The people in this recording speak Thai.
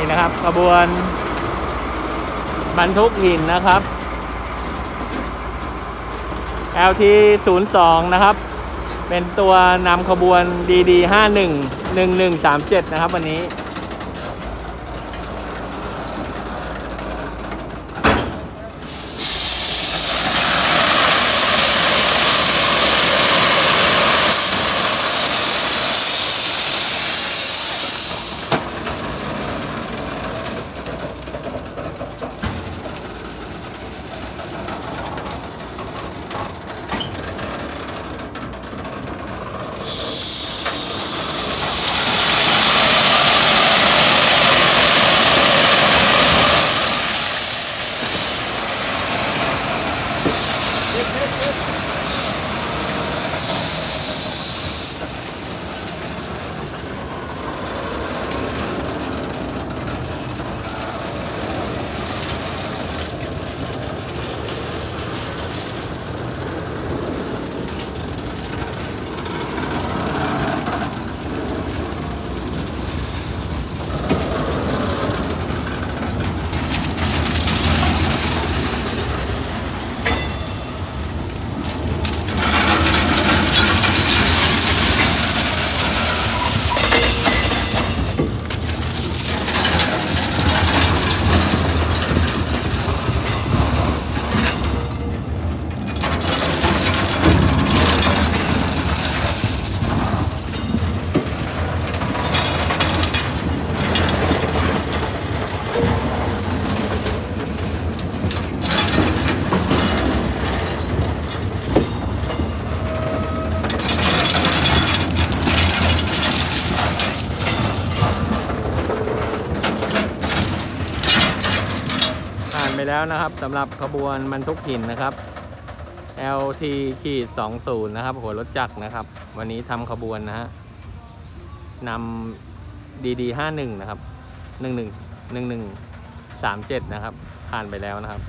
นี่นะครับวนบรรทุกหินนะครับ LT 0 2นะครับ เป็นตัวนำขบวน DD 51 1137 นะครับวันนี้ ไปแล้วนะครับสำหรับขบวนบรรทุกหินนะครับ LT ขีด20 นะครับหัวรถจักรนะครับ วันนี้ทำขบวนนะฮะนำ DD 51 นะครับ 11 11 37 นะครับ ผ่านไปแล้วนะครับ